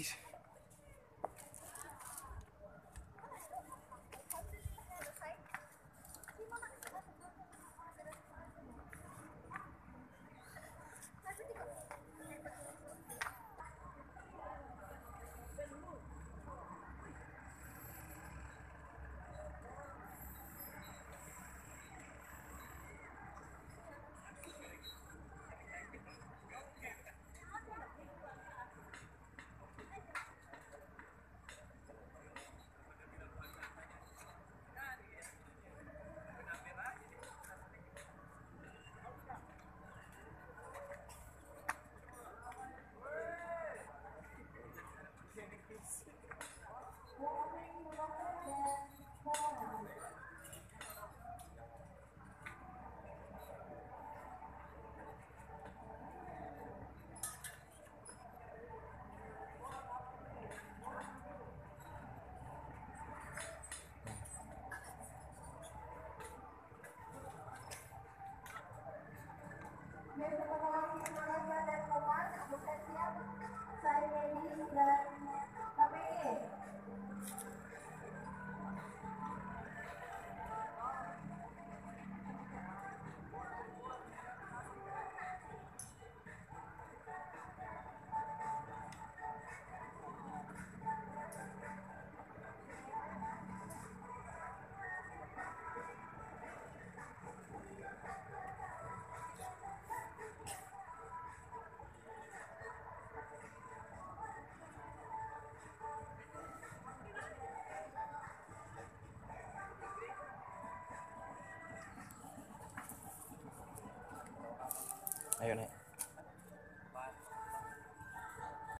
He's Ayun eh.